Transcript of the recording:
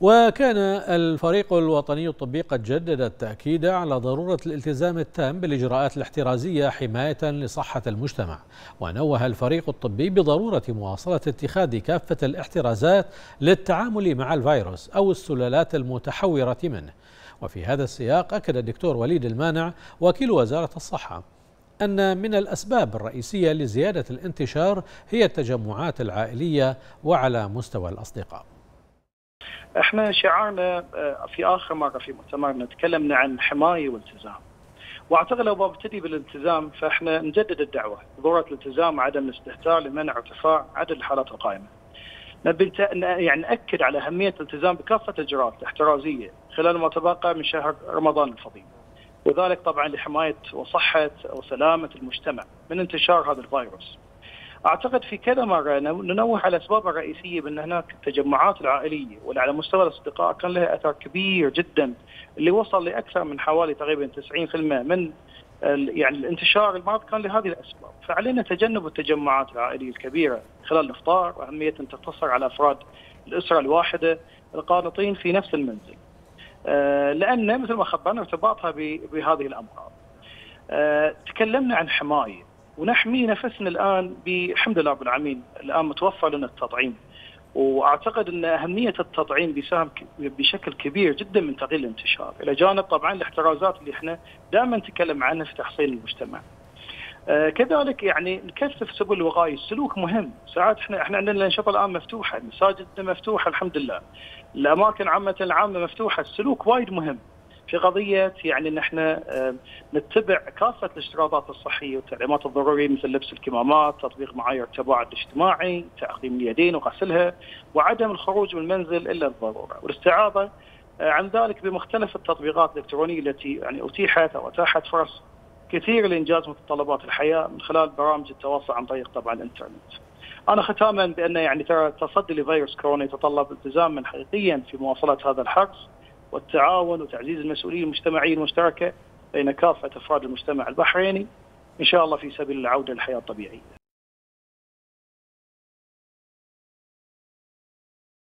وكان الفريق الوطني الطبي قد جدد التأكيد على ضرورة الالتزام التام بالإجراءات الاحترازية حماية لصحة المجتمع. ونوه الفريق الطبي بضرورة مواصلة اتخاذ كافة الاحترازات للتعامل مع الفيروس أو السلالات المتحورة منه. وفي هذا السياق أكد الدكتور وليد المانع وكيل وزارة الصحة أن من الأسباب الرئيسية لزيادة الانتشار هي التجمعات العائلية وعلى مستوى الأصدقاء. إحنا شعارنا في آخر مرة في مؤتمرنا تكلمنا عن حماية والتزام. وأعتقد لو ببتدي بالالتزام فإحنا نجدد الدعوة ضروره الالتزام وعدم الاستهتار لمنع ارتفاع عدد الحالات القائمة. نبي يعني نأكد على أهمية الالتزام بكافة الأجراءات الاحترازية خلال ما تبقى من شهر رمضان الفضيل. وذلك طبعا لحماية وصحة وسلامة المجتمع من انتشار هذا الفيروس. أعتقد في كذا مرة ننوه على الاسباب الرئيسيه بأن هناك التجمعات العائلية واللي على مستوى الأصدقاء كان لها أثر كبير جدا اللي وصل لأكثر من حوالي تقريبا 90% من يعني الانتشار المرض كان لهذه الأسباب، فعلينا تجنب التجمعات العائلية الكبيرة خلال الإفطار وأهمية أن تقتصر على أفراد الأسرة الواحدة القانطين في نفس المنزل. لأن مثل ما خبرنا ارتباطها بهذه الأمراض. تكلمنا عن حماية ونحمي نفسنا الآن بحمد لله رب العالمين. الآن متوفر لنا التطعيم. وأعتقد أن أهمية التطعيم بيساهم بشكل كبير جدا من تقليل الانتشار، إلى جانب طبعا الاحترازات اللي إحنا دائما نتكلم عنها في تحصين المجتمع. آه كذلك يعني نكثف سبل الوقايه، السلوك مهم، ساعات إحنا إحنا عندنا الانشطه الآن مفتوحه، المساجد مفتوحة الحمد لله. الأماكن عامة العامة مفتوحة، السلوك وايد مهم. في قضية يعني ان إحنا نتبع كافة الاشتراطات الصحية والتعليمات الضرورية مثل لبس الكمامات، تطبيق معايير التباعد الاجتماعي، تعقيم اليدين وغسلها، وعدم الخروج من المنزل إلا الضرورة، والاستعاضة عن ذلك بمختلف التطبيقات الإلكترونية التي يعني أتيحت أو أتاحت فرص كثير لإنجاز متطلبات الحياة من خلال برامج التواصل عن طريق طبعا الإنترنت. أنا ختاما بأن يعني ترى التصدي لفيروس كورونا يتطلب التزاما حقيقيا في مواصله هذا الحرص والتعاون وتعزيز المسؤوليه المجتمعيه المشتركة بين كافة أفراد المجتمع البحريني إن شاء الله في سبيل العودة للحياة الطبيعية.